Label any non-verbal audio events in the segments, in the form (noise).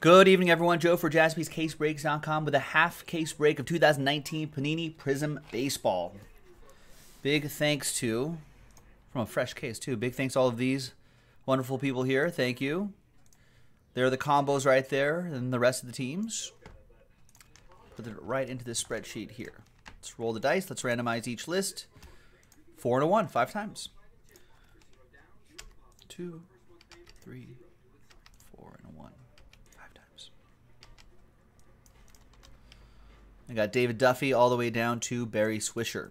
Good evening, everyone. Joe for jaspyscasebreaks.com with a half case break of 2019 Panini Prizm Baseball. Big thanks to, from a fresh case too, big thanks to all of these wonderful people here. Thank you. There are the combos right there and the rest of the teams. Put it right into this spreadsheet here. Let's roll the dice. Let's randomize each list. Four and a one, five times. Two, three, four, and a one. Five times. I got David Duffy all the way down to Barry Swisher.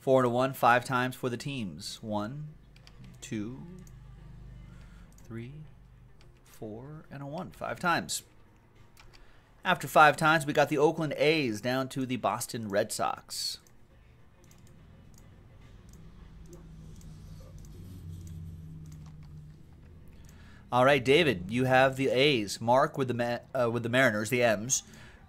Four to one, five times for the teams. One, two, three, four, and a one. Five times. After five times, we got the Oakland A's down to the Boston Red Sox. All right, David, you have the A's. Mark with the uh, with the Mariners, the M's.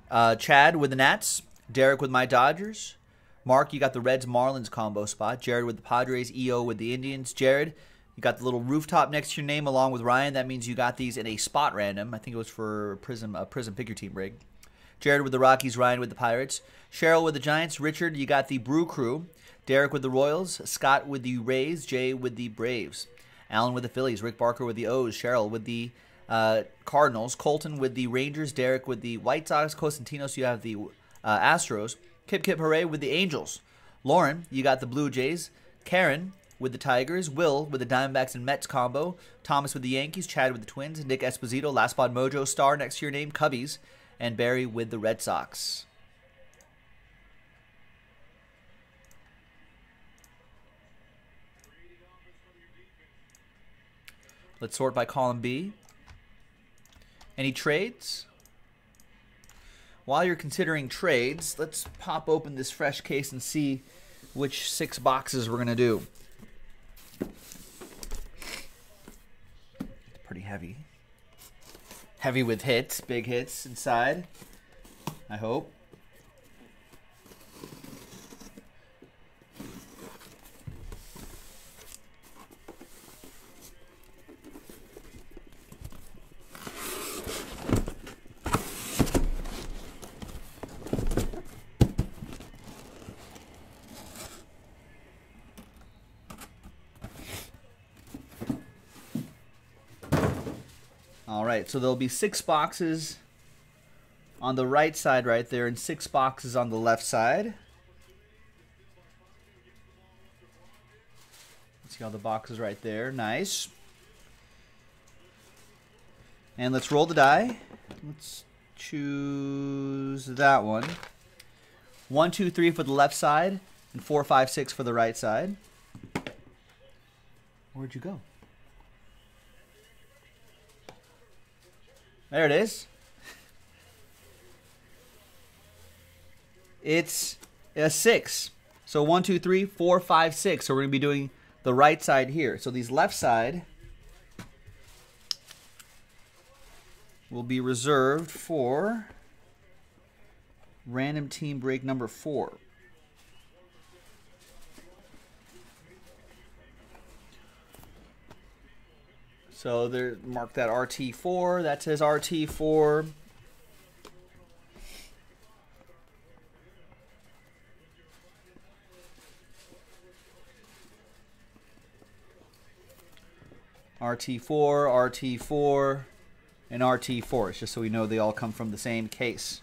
Uh, Chad with the Nats. Derek with my Dodgers. Mark, you got the Reds Marlins combo spot. Jared with the Padres. EO with the Indians. Jared, you got the little rooftop next to your name along with Ryan. That means you got these in a spot random. I think it was for Prizm uh, Prizm Pick Your Team rig. Jared with the Rockies. Ryan with the Pirates. Cheryl with the Giants. Richard, you got the Brew Crew. Derek with the Royals. Scott with the Rays. Jay with the Braves. Alan with the Phillies, Rick Barker with the O's, Cheryl with the uh, Cardinals, Colton with the Rangers, Derek with the White Sox, Cosentinos, you have the uh, Astros, Kip Kip Hooray with the Angels, Lauren, you got the Blue Jays, Karen with the Tigers, Will with the Diamondbacks and Mets combo, Thomas with the Yankees, Chad with the Twins, Nick Esposito, Last Spot Mojo, Star next to your name, Cubbies, and Barry with the Red Sox. Let's sort by column B. Any trades? While you're considering trades, let's pop open this fresh case and see which six boxes we're going to do. Pretty heavy. Heavy with hits, big hits inside. I hope. All right, so there'll be six boxes on the right side right there and six boxes on the left side. See all the boxes right there. Nice. And let's roll the die. Let's choose that one. One, two, three for the left side, and four, five, six for the right side. Where'd you go? There it is. It's a six. So one, two, three, four, five, six. So we're to be doing the right side here. So these left side will be reserved for random team break number four. So there, mark that RT4. That says RT4. RT4, RT4, and RT4. It's just so we know they all come from the same case.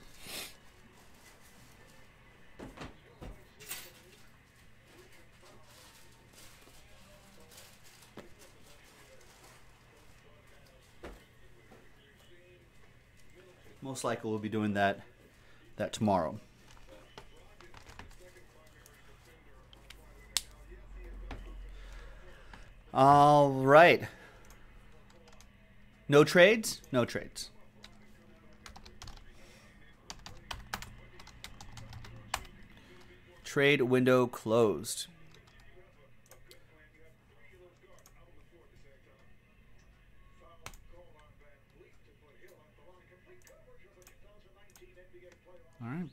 Most likely we'll be doing that that tomorrow. All right. No trades? No trades. Trade window closed.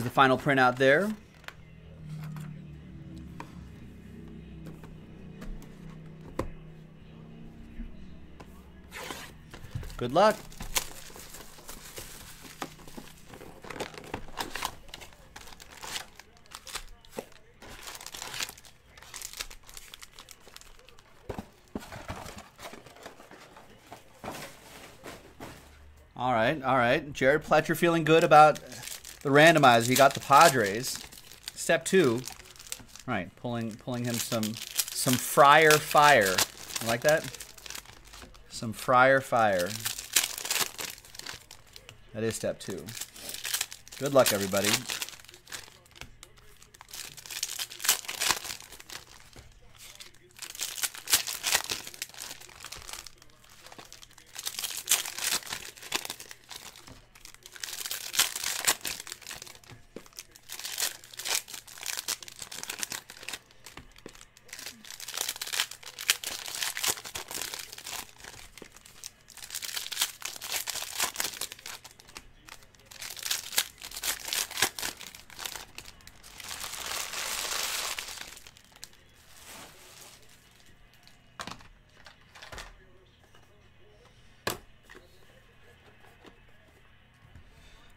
There's the final printout there. Good luck. All right, all right. Jared Pletcher feeling good about the randomizer. He got the Padres. Step two. Right, pulling pulling him some some Friar Fire. You like that? Some Friar Fire. That is step two. Good luck, everybody.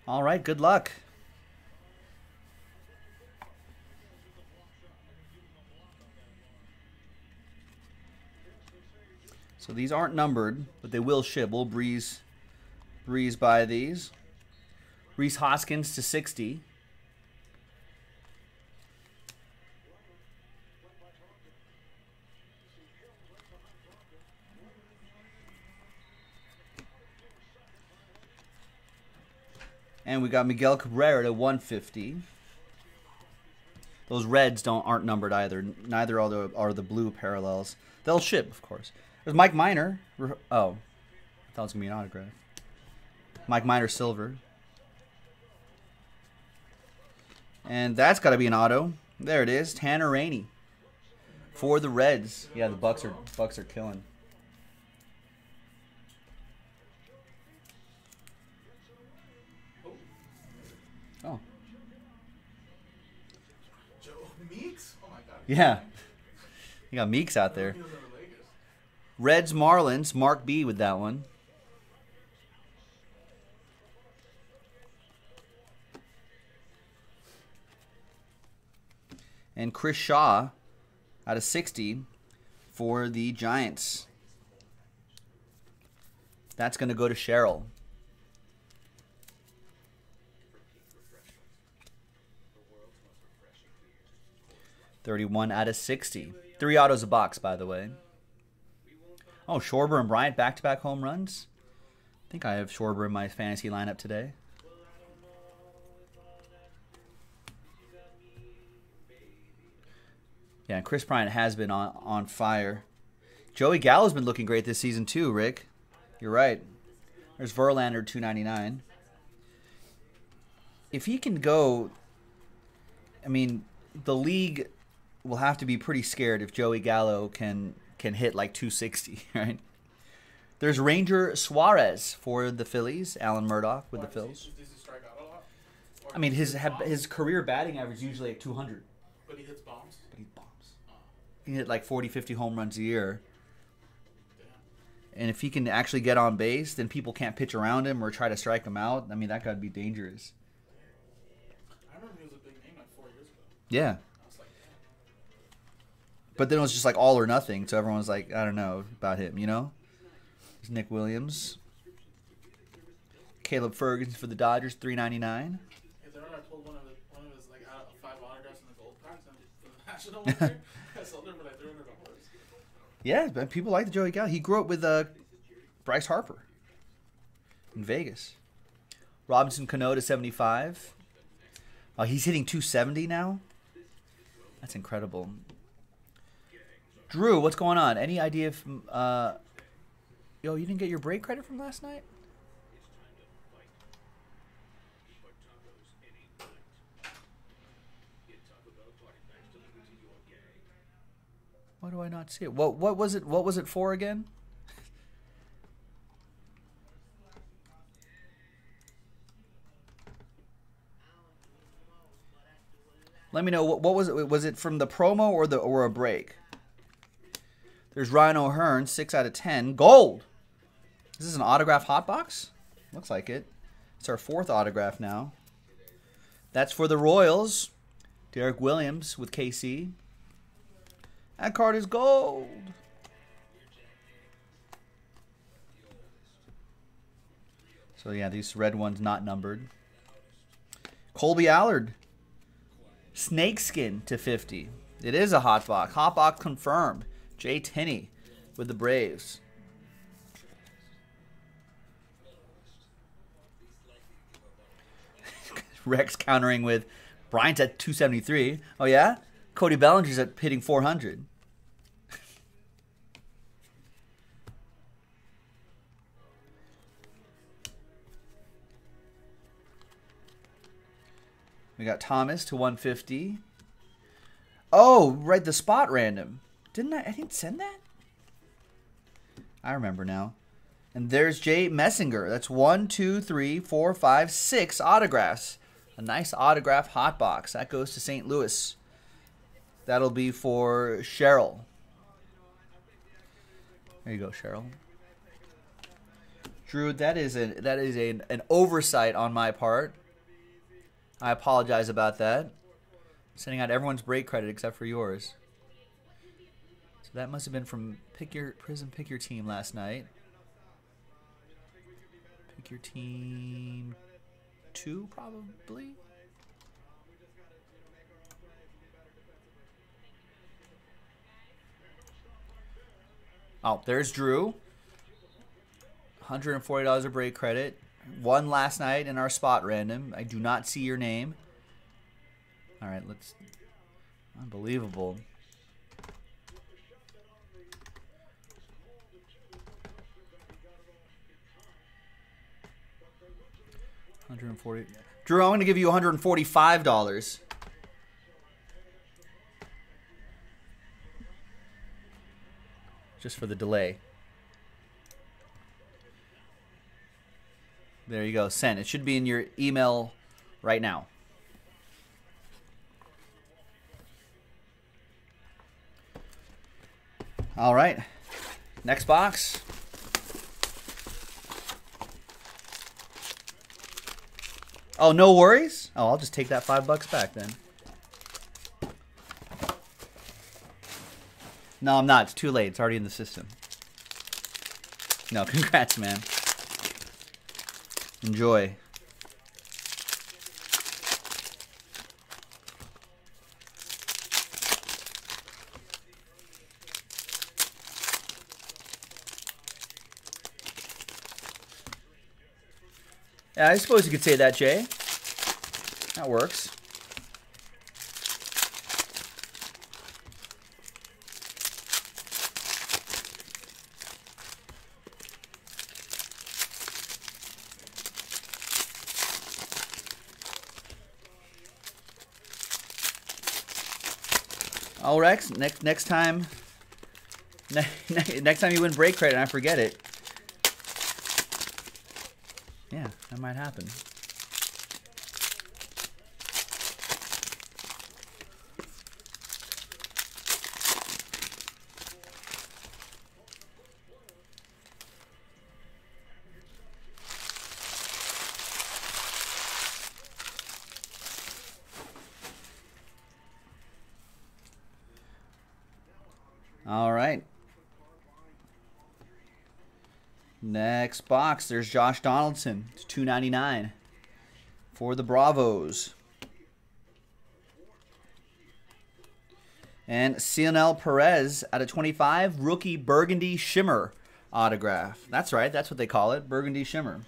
All good luck. So these aren't numbered, but they will ship. We'll breeze breeze by these. Rhys Hoskins to 60. And we got Miguel Cabrera to 150. Those reds don't aren't numbered either. Neither are the are the blue parallels. They'll ship, of course. There's Mike Minor. Oh, I thought it was gonna be an autograph. Mike Minor silver. And that's got to be an auto. There it is, Tanner Rainey for the Reds. Yeah, the Bucks are Bucks are killing. Yeah. You got Meeks out there. Reds Marlins, Mark B with that one. And Chris Shaw out of 60 for the Giants. That's going to go to Cheryl. Thirty-one out of sixty. Three autos a box, by the way. Oh, Schwarber and Bryant back-to-back home runs. I think I have Schwarber in my fantasy lineup today. Yeah, and Kris Bryant has been on, on fire. Joey Gallo's been looking great this season too, Rick. You're right. There's Verlander 299. If he can go I mean, the league will have to be pretty scared if Joey Gallo can can hit like 260, (laughs) right? There's Ranger Suarez for the Phillies, Alan Murdoch with the Why, does Phils. he- Does he strike out a lot? Or I mean, his he hit have, bombs? his career batting average is usually like 200, But he hits bombs. but he bombs. He hit like 40, 50 home runs a year. And if he can actually get on base, then people can't pitch around him or try to strike him out. I mean, that could be dangerous. I remember he was a big name like four years ago. Yeah. But then it was just like all or nothing. So everyone was like, I don't know about him, you know? There's Nick Williams. Caleb Ferguson for the Dodgers, three ninety nine. Hey, there I pulled one of the, one of his like five autographs in the gold packs and for the (laughs) national one there. I sold it for like three hundred dollars. Yeah, but people like the Joey Gallo. He grew up with uh, Bryce Harper in Vegas. Robinson Cano to 75. Oh, he's hitting 270 now? That's incredible. Drew, what's going on? Any idea if. Uh, yo, you didn't get your break credit from last night? Why do I not see it? What what was it? What was it for again? Let me know what, what was it? Was it from the promo or the or a break? There's Ryan O'Hearn, six out of ten, gold. This is an autograph hot box? Looks like it. It's our fourth autograph now. That's for the Royals. Derek Williams with KC. That card is gold. So yeah, these red ones not numbered. Colby Allard. Snakeskin to 50. It is a hot box. Hot box confirmed. Jay Tinney with the Braves. (laughs) Rex countering with Bryant's at 273. Oh yeah? Cody Bellinger's at hitting 400. We got Thomas to 150. Oh, right, the spot random. Didn't I? I didn't send that. I remember now. And there's Jay Messinger. That's one, two, three, four, five, six autographs. A nice autograph hot box. That goes to St. Louis. That'll be for Cheryl. There you go, Cheryl. Drew, that is a that is a, an oversight on my part. I apologize about that. Sending out everyone's break credit except for yours. That must have been from Pick Your prison Pick Your Team last night. Pick your team two, probably. Oh, there's Drew. $140 of break credit. One last night in our spot random. I do not see your name. All right, let's. Unbelievable. Hundred and forty. Drew, I'm going to give you one hundred and forty-five dollars. Just for the delay. There you go. Sent. It should be in your email right now. All right. Next box. Oh, no worries? Oh, I'll just take that five bucks back then. No, I'm not. It's too late. It's already in the system. No, (laughs) congrats, man. Enjoy. I suppose you could say that, Jay. That works. All Rex, next next time, ne (laughs) next time you win break credit and I forget it. Yeah, that might happen. All right. Next box, there's Josh Donaldson. It's two ninety nine for the Bravos. And Cionel Perez at a 25, rookie Burgundy Shimmer autograph. That's right, that's what they call it, Burgundy Shimmer.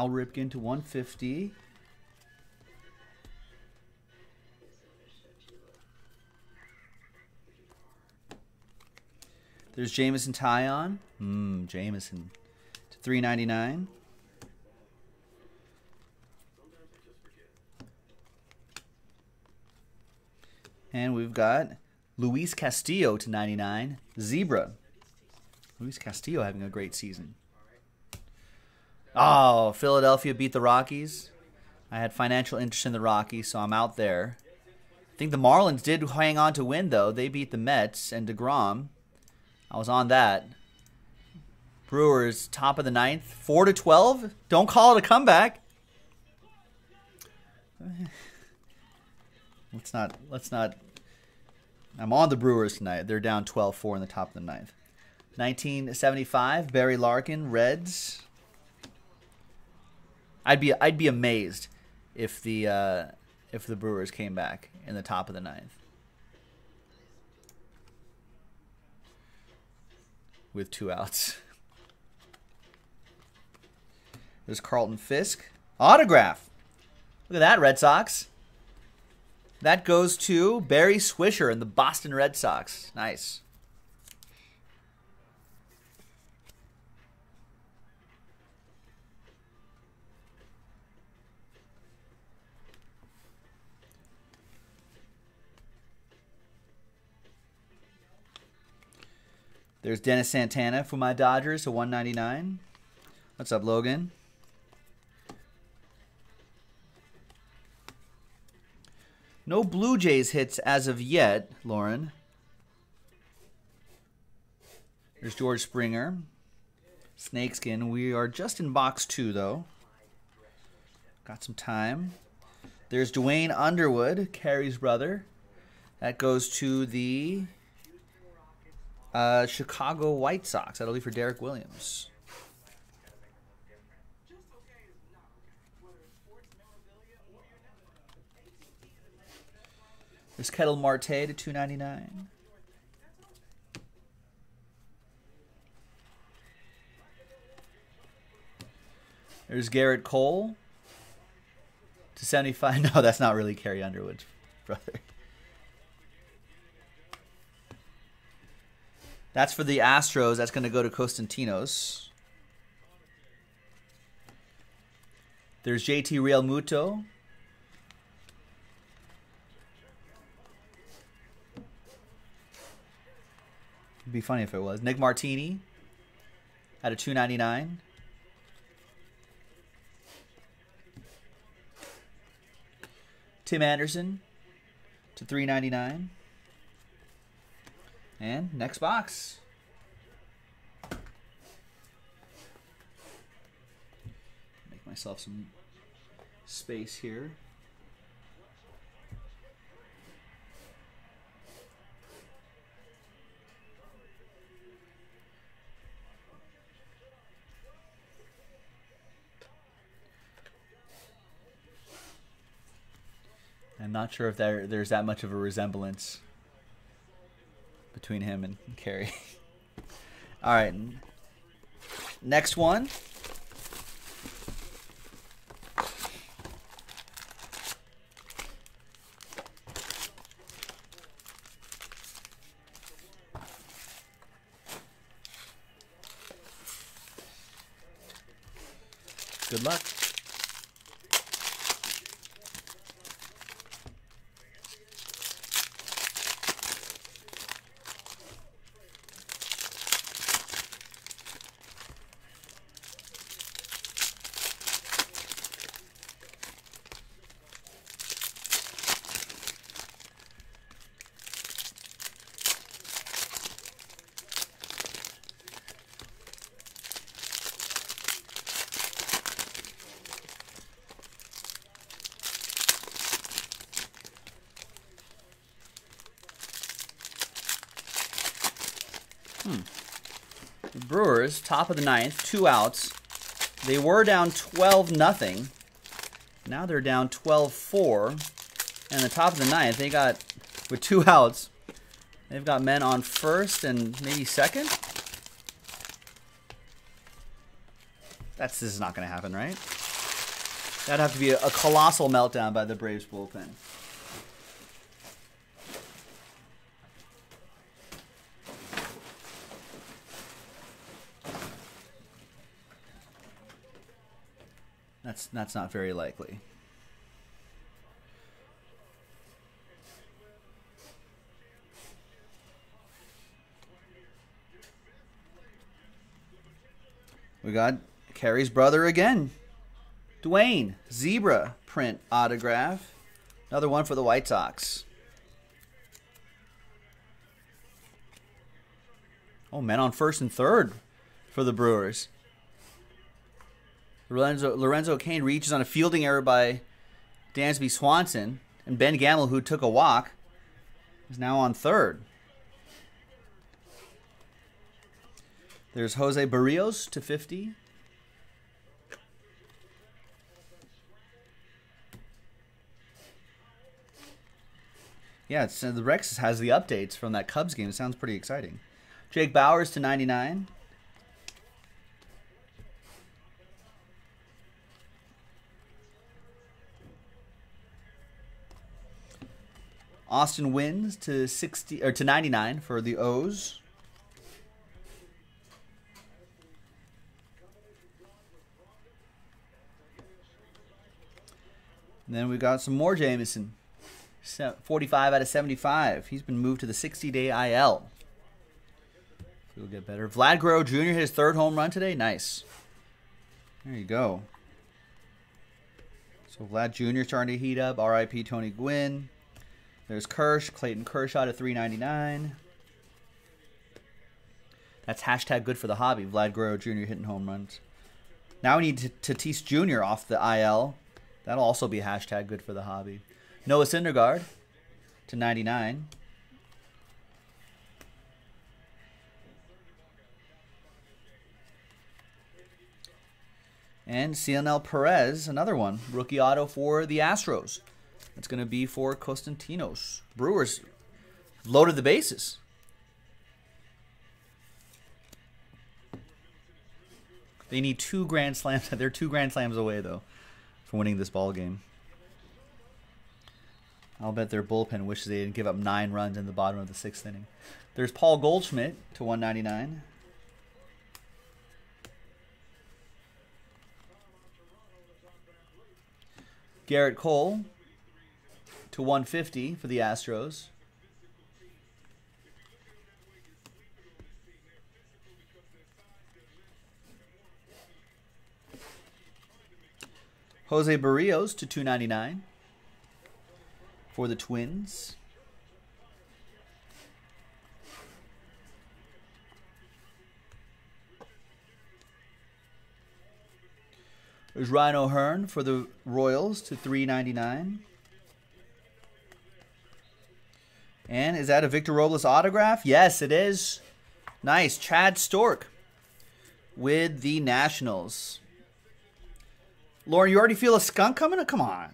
Cal Ripken to 150. There's Jameson Taillon. Mmm, Jameson To 399. And we've got Luis Castillo to 99. Zebra. Luis Castillo having a great season. Oh, Philadelphia beat the Rockies. I had financial interest in the Rockies, so I'm out there. I think the Marlins did hang on to win, though. They beat the Mets and DeGrom. I was on that. Brewers, top of the ninth, 4 to 12. Don't call it a comeback. (sighs) Let's not, let's not. I'm on the Brewers tonight. They're down 12 4 in the top of the ninth. 1975, Barry Larkin, Reds. I'd be I'd be amazed if the uh, if the Brewers came back in the top of the ninth with two outs. (laughs) There's Carlton Fisk autograph. Look at that, Red Sox. That goes to Barry Swisher and the Boston Red Sox. Nice. There's Dennis Santana for my Dodgers to 199. What's up, Logan? No Blue Jays hits as of yet, Lauren. There's George Springer. Snakeskin. We are just in box two, though. Got some time. There's Duane Underwood, Carrie's brother. That goes to the uh, Chicago White Sox. That'll be for Derek Williams. There's Ketel Marte to 299. There's Gerrit Cole to 75. (laughs) No, that's not really Carrie Underwood's brother. That's for the Astros. That's going to go to Constantinos. There's JT Realmuto. It'd be funny if it was. Nick Martini at a 299. Tim Anderson to 399. And next box. Make myself some space here. I'm not sure if there there's that much of a resemblance between him and Carrie. (laughs) All right. Next one. Good luck. Brewers, top of the ninth, two outs. They were down 12 nothing. Now they're down 12-4. And the top of the ninth, they got, with two outs, they've got men on first and maybe second. That's this is not going to happen, right? That'd have to be a, a colossal meltdown by the Braves bullpen. that's not very likely. We got Carrie's brother again. Duane, zebra print autograph. Another one for the White Sox. Oh, men on first and third for the Brewers. Lorenzo, Lorenzo Cain reaches on a fielding error by Dansby Swanson, and Ben Gamel, who took a walk, is now on third. There's Jose Berrios to 50. Yeah, it's, uh, the Rex has the updates from that Cubs game. It sounds pretty exciting. Jake Bauers to 99. Austin Wynns to 60 or to 99 for the O's. And then we got some more Jameson. 45 out of 75. He's been moved to the 60 day IL. He'll get better. Vlad Guerrero Jr. hit his third home run today. Nice. There you go. So Vlad Jr. starting to heat up. RIP Tony Gwynn. There's Kirsch, Clayton Kershaw to 399. That's hashtag good for the hobby. Vlad Guerrero Jr. hitting home runs. Now we need Tatis Jr. off the IL. That'll also be hashtag good for the hobby. Noah Syndergaard to 99. And Cionel Perez, another one. Rookie auto for the Astros. It's going to be for Costantinos. Brewers loaded the bases. They need two grand slams. (laughs) They're two grand slams away, though, from winning this ball game. I'll bet their bullpen wishes they didn't give up nine runs in the bottom of the sixth inning. There's Paul Goldschmidt to 199. Gerrit Cole to 150 for the Astros. Jose Berrios to 299 for the Twins. There's Ryan O'Hearn for the Royals to 399. And is that a Victor Robles autograph? Yes, it is. Nice. Chad Stork with the Nationals. Lauren, you already feel a skunk coming? Come on.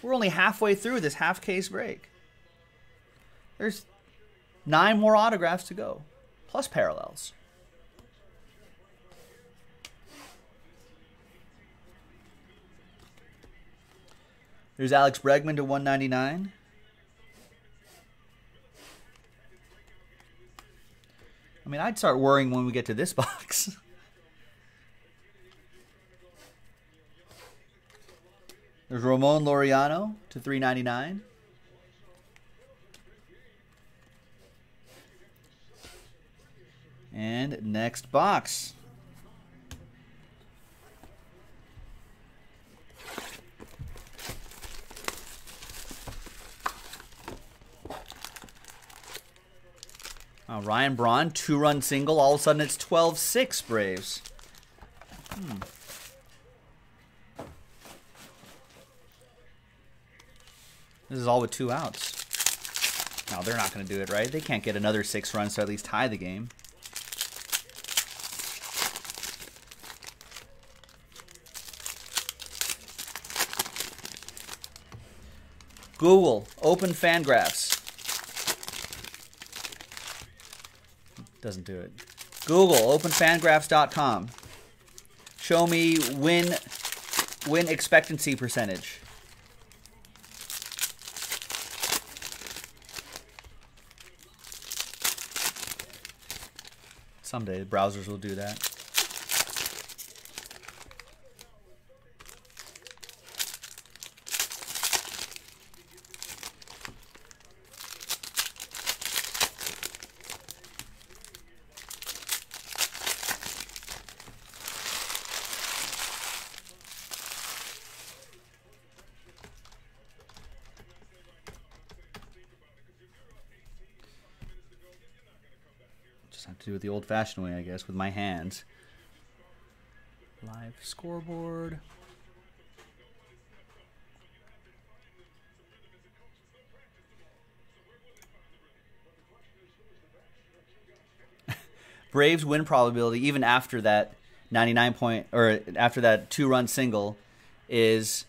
We're only halfway through this half case break. There's nine more autographs to go, plus parallels. There's Alex Bregman to 199. I mean, I'd start worrying when we get to this (laughs) box. There's Ramon Laureano to 399. And next box. Uh, Ryan Braun, two run single. All of a sudden, it's 12 6 Braves. Hmm. This is all with two outs. No, they're not going to do it, right? They can't get another six runs to at least tie the game. Google, open Fangraphs. Doesn't do it. Google, openfangraphs.com. Show me win win expectancy percentage. Someday the browsers will do that. It the old-fashioned way, I guess, with my hands. Live scoreboard. (laughs) Braves win probability even after that 99 point or after that two run single is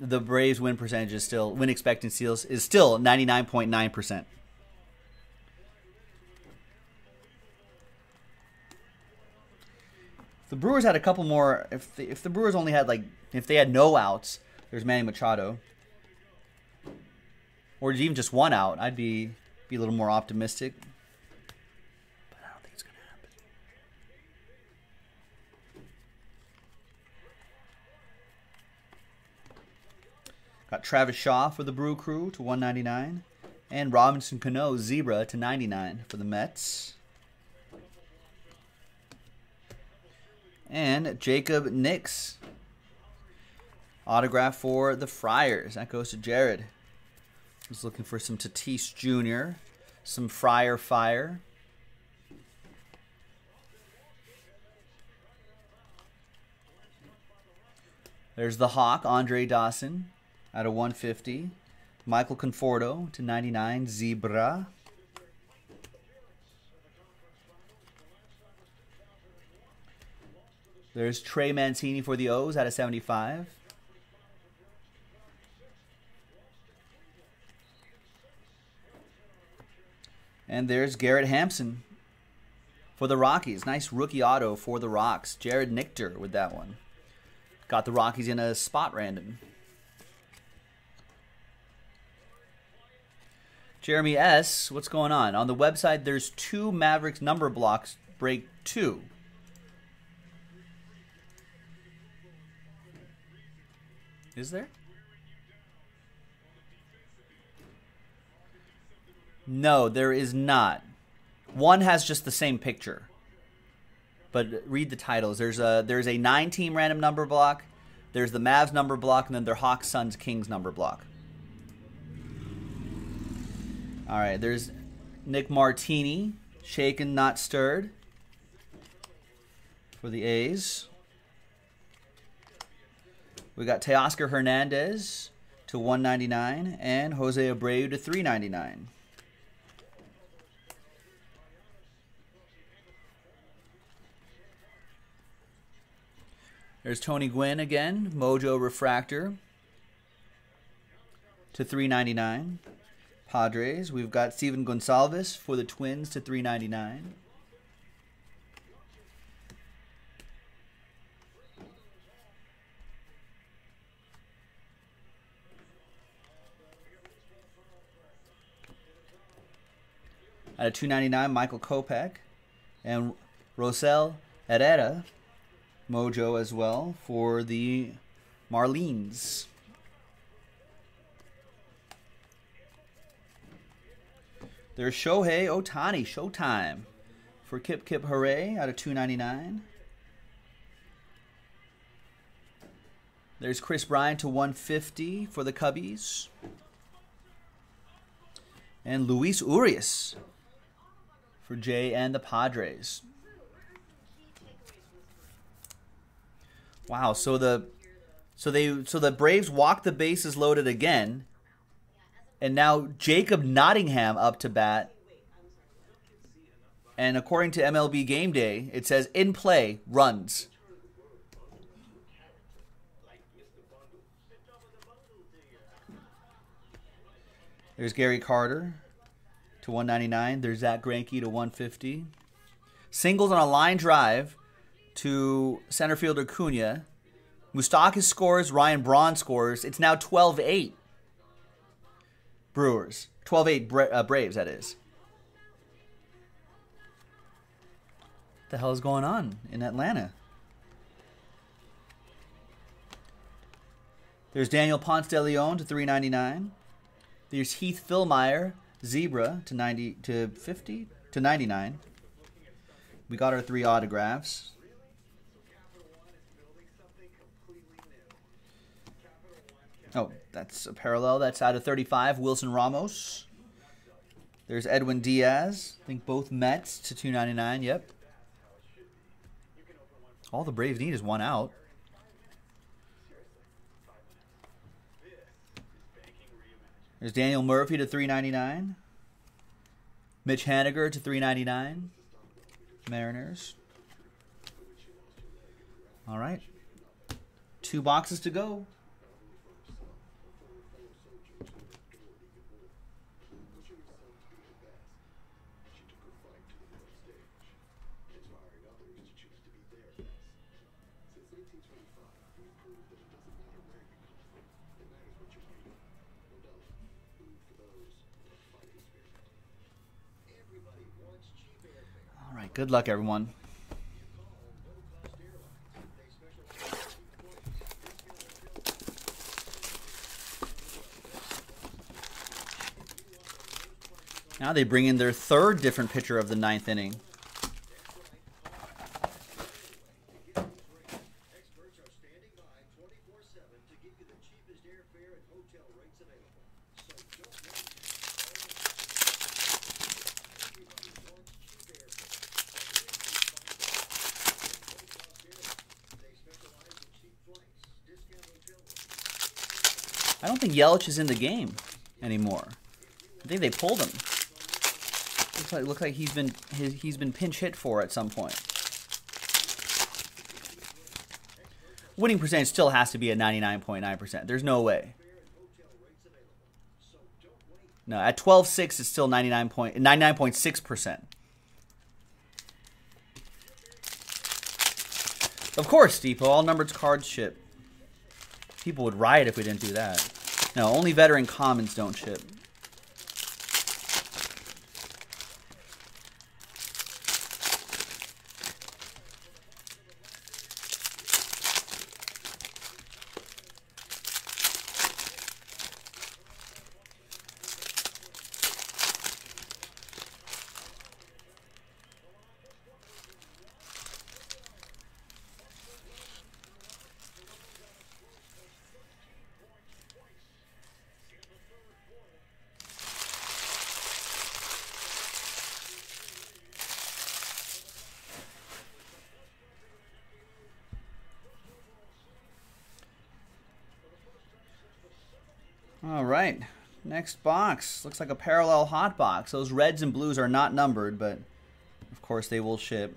the Braves win percentage is still win expectancy is is still 99.9%. the Brewers had a couple more if the, if the Brewers only had like if they had no outs, there's Manny Machado. Or even just one out, I'd be be a little more optimistic. But I don't think it's going to happen. Got Travis Shaw for the Brew Crew to 199 and Robinson Cano Zebra to 99 for the Mets. And Jacob Nix autograph for the Friars. That goes to Jared. He's looking for some Tatis Jr., some Friar Fire. There's the Hawk, Andre Dawson, out of 150. Michael Conforto to 99, Zebra. There's Trey Mancini for the O's out of 75. And there's Garrett Hampson for the Rockies. Nice rookie auto for the Rocks. Jared Nichter with that one. Got the Rockies in a spot random. Jeremy S., what's going on? On the website, there's two Mavericks number blocks, break two. Is there? No, there is not. One has just the same picture. But read the titles. There's a there's a nine team random number block. There's the Mavs number block, and then their Hawks, Suns, Kings number block. All right, there's Nick Martini, shaken not stirred for the A's. We got Teoscar Hernandez to 199 and Jose Abreu to 399. There's Tony Gwynn again, Mojo Refractor to 399. Padres, we've got Stephen Gonsalves for the Twins to 399. At a 299, Michael Kopech and Rosell Herrera Mojo as well for the Marlins. There's Shohei Ohtani, Showtime for Kip Kip Hooray out of 299. There's Kris Bryant to 150 for the Cubbies. And Luis Urias for Jay and the Padres. Wow, so the so they so the Braves walk the bases loaded again. And now Jacob Nottingham up to bat. And according to MLB Game Day, it says in play runs. There's Gary Carter to 199. There's Zack Greinke to 150. Singles on a line drive to center fielder Cunha. Moustakas scores, Ryan Braun scores. It's now 12 8. Brewers. 12 8 Bra- uh, Braves, that is. What the hell is going on in Atlanta? There's Daniel Ponce de Leon to 399. There's Heath Fillmyer, Zebra to 90 to 50 to 99. We got our three autographs. Oh, that's a parallel. That's out of 35. Wilson Ramos. There's Edwin Diaz. I think both Mets to 299. Yep. All the Braves need is one out. There's Daniel Murphy to 399. Mitch Haniger to 399. Mariners. All right. Two boxes to go. Good luck, everyone. Now they bring in their third different pitcher of the ninth inning. Experts are standing by 24-7 to give you the cheapest airfare and hotel rates available. So don't wait. Everybody wants cheap airfare. They specialize in cheap flights, discount hotel rates. I don't think Yelich is in the game anymore. I think they pulled him. Looks like looks like he's been he's, been pinch hit for at some point. Winning percentage still has to be at 99.9%. There's no way. No, at 12.6 it's still 99 point, 99.6%. Of course, Depot, all numbered cards ship. People would riot if we didn't do that. No, only veteran commons don't ship. All right. Next box. Looks like a parallel hot box. Those reds and blues are not numbered, but of course they will ship.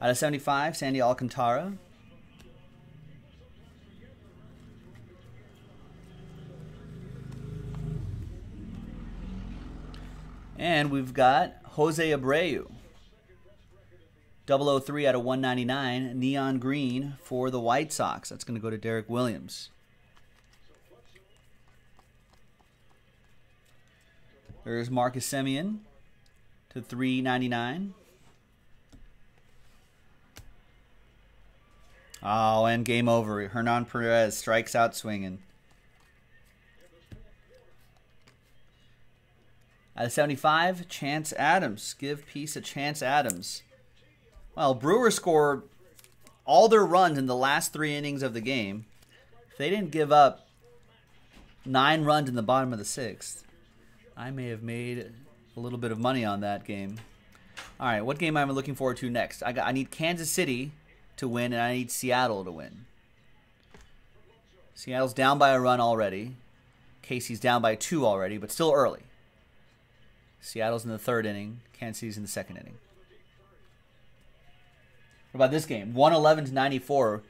Out of 75, Sandy Alcantara. And we've got Jose Abreu. 003 out of 199, neon green for the White Sox. That's going to go to Derek Williams. There's Marcus Semien to 399. Oh, and game over. Hernan Perez strikes out swinging. Out of 75, Chance Adams. Give peace a Chance Adams. Well, Brewers scored all their runs in the last three innings of the game. If they didn't give up nine runs in the bottom of the sixth, I may have made a little bit of money on that game. All right, what game am I looking forward to next? I got I need Kansas City to win and I need Seattle to win. Seattle's down by a run already. Casey's down by two already, but still early. Seattle's in the third inning. Kansas City's in the second inning. What about this game? 111 to 94.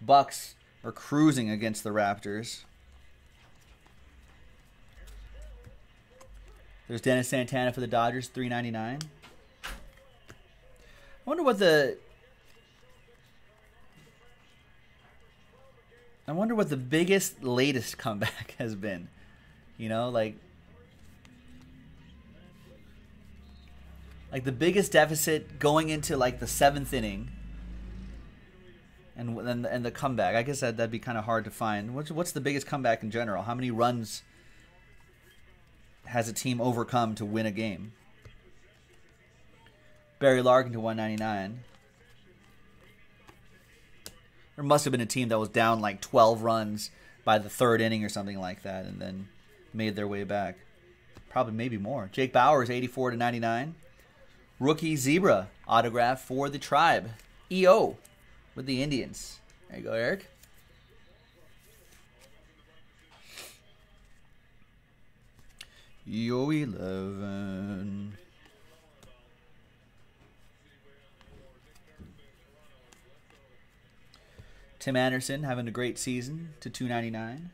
Bucks are cruising against the Raptors. There's Dennis Santana for the Dodgers, 399. I wonder what the I wonder what the biggest latest comeback (laughs) has been. You know, like like the biggest deficit going into like the seventh inning, and and and the comeback. I guess that that'd be kind of hard to find. What's what's the biggest comeback in general? How many runs has a team overcome to win a game? Barry Larkin to 199. There must have been a team that was down like 12 runs by the third inning or something like that, and then made their way back. Probably maybe more. Jake Bauers, 84 to 99. Rookie Zebra autograph for the tribe. EO with the Indians. There you go, Eric. EO 11. Tim Anderson having a great season to 299.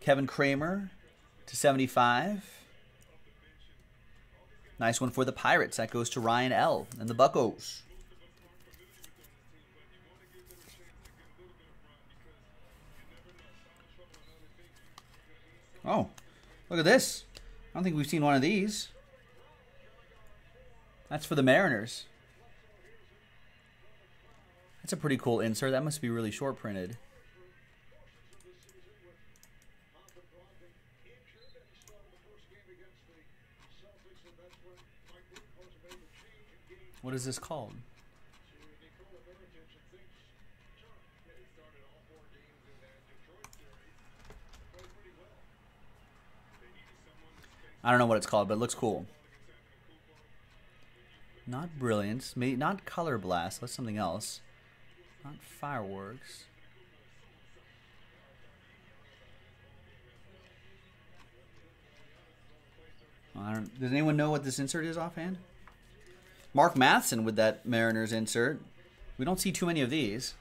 Kevin Kramer to 75. Nice one for the Pirates. That goes to Ryan L. and the Buckos. Oh, look at this. I don't think we've seen one of these. That's for the Mariners. That's a pretty cool insert. That must be really short printed. What is this called? I don't know what it's called, but it looks cool. Not brilliance, maybe not color blast. That's something else. Not fireworks. Does anyone know what this insert is offhand? Mark Matheson with that Mariners insert. We don't see too many of these.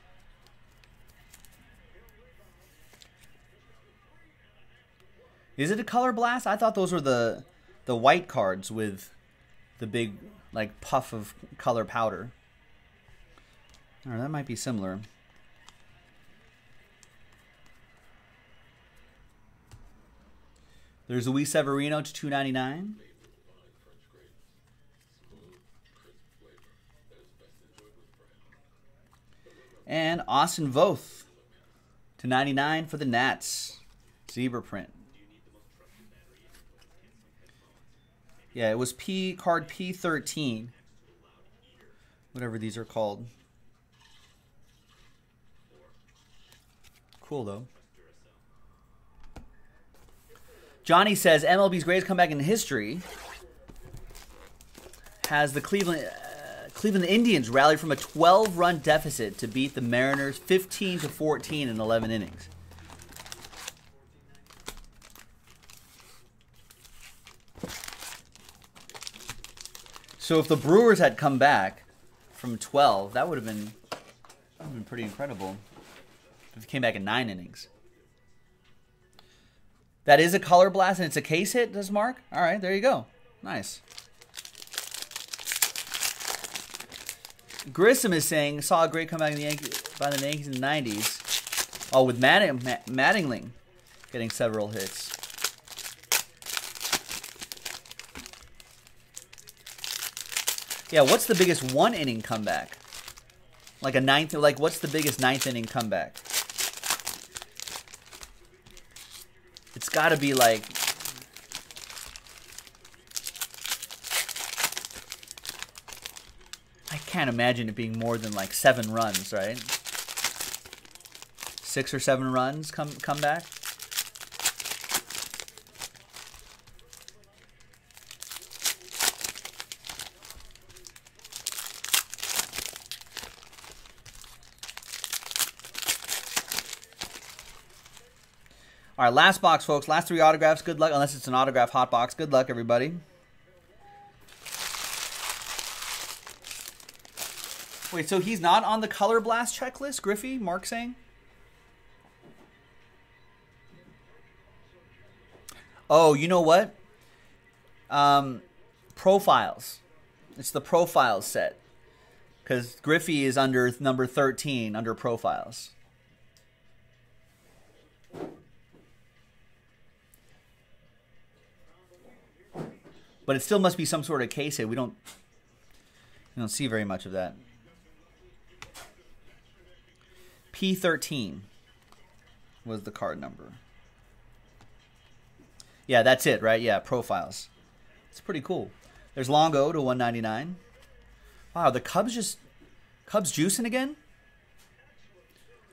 Is it a color blast? I thought those were the the white cards with the big like puff of color powder. Or that might be similar. There's Luis Severino to 299. And Austin Voth to 99 for the Nats. Zebra print. Yeah, it was P card P13. Whatever these are called. Cool though. Johnny says MLB's greatest comeback in history has the Cleveland uh, Cleveland Indians rallied from a 12-run deficit to beat the Mariners 15 to 14 in 11 innings. So if the Brewers had come back from 12, that would have been would been pretty incredible. If it came back in 9 innings. That is a color blast and it's a case hit, does Mark? All right, there you go. Nice. Grissom is saying saw a great comeback in the by the Yankees in the '90s. Oh, with Matt, Matt, Mattingly getting several hits. Yeah, what's the biggest one inning comeback? Like a ninth, like what's the biggest ninth inning comeback? It's got to be like I can't imagine it being more than like seven runs, right? Six or seven runs come come back. All right, last box, folks. Last three autographs. Good luck, unless it's an autograph hot box. Good luck, everybody. Wait, so he's not on the color blast checklist, Griffey? Mark saying? Oh, you know what? Um, profiles. It's the profiles set. Because Griffey is under number 13 under profiles. But it still must be some sort of case. We don't we don't see very much of that. P13 was the card number. Yeah, that's it, right? Yeah, profiles. It's pretty cool. There's Longo to 199. Wow, the Cubs just Cubs juicing again?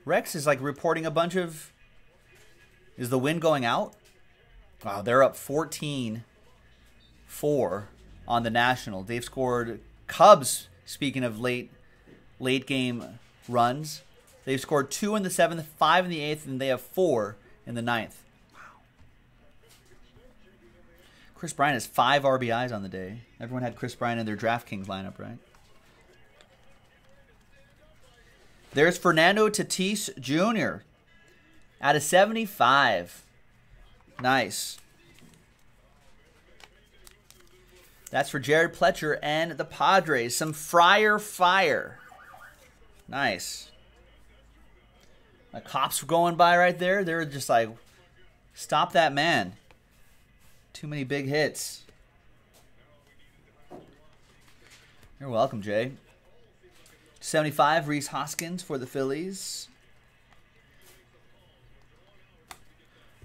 Rex is like reporting a bunch of. Is the wind going out? Wow, they're up 14 4 on the National. They've scored Cubs, speaking of late late game runs. They've scored two in the seventh, five in the eighth, and they have four in the ninth. Wow. Kris Bryant has five RBIs on the day. Everyone had Kris Bryant in their DraftKings lineup, right? There's Fernando Tatis Jr. out of 75. Nice. That's for Jared Pletcher and the Padres. Some Friar Fire. Nice. The cops were going by right there. They were just like, stop that man. Too many big hits. You're welcome, Jay. 75, Rhys Hoskins for the Phillies.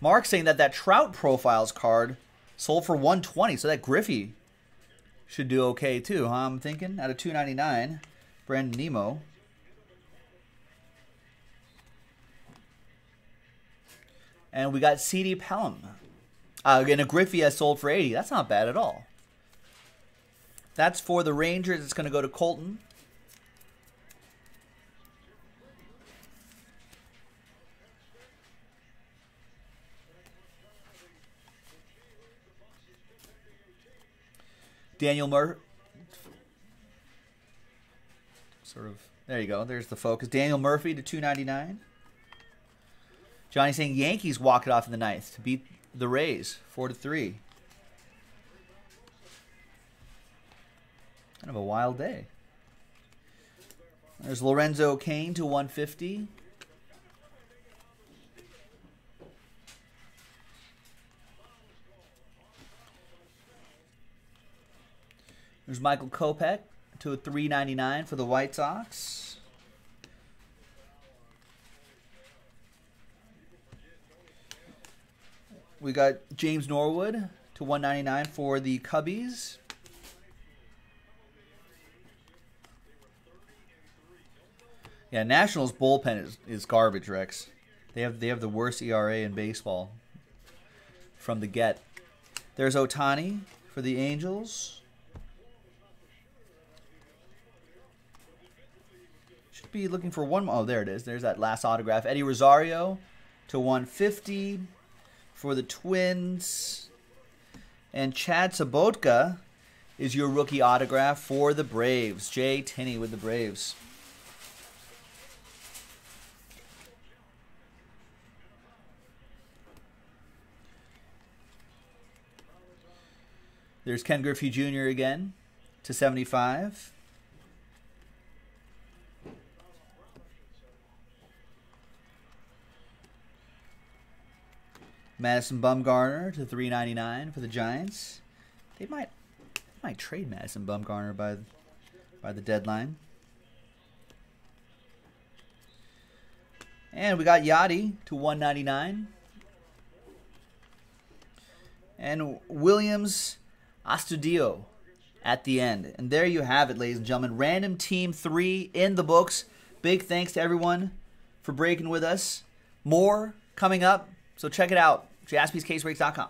Mark saying that that Trout Profiles card sold for 120, so that Griffey should do okay too, huh? I'm thinking out of 299, Brandon Nimmo. And we got CD Pelham. Uh, and a Griffey has sold for 80. That's not bad at all. That's for the Rangers. It's going to go to Colton. Daniel Mur. Sort of. There you go. There's the focus. Daniel Murphy to 299. Johnny saying Yankees walk it off in the ninth to beat the Rays four to three. Kind of a wild day. There's Lorenzo Cain to 150. There's Michael Kopech to a 399 for the White Sox. We got James Norwood to 199 for the Cubbies. Yeah, Nationals bullpen is, is garbage, Rex. They have they have the worst ERA in baseball from the get. There's Ohtani for the Angels. Be looking for one. Oh, there it is. There's that last autograph. Eddie Rosario to 150 for the Twins. And Chad Sobotka is your rookie autograph for the Braves. Jay Tinney with the Braves. There's Ken Griffey Jr. again to 75. Madison Bumgarner to 399 for the Giants. They might they might trade Madison Bumgarner by by the deadline. And we got Yachty to 199. And Willians Astudillo at the end. And there you have it, ladies and gentlemen. Random Team 3 in the books. Big thanks to everyone for breaking with us. More coming up, so check it out. JaspysCaseBreaks.com.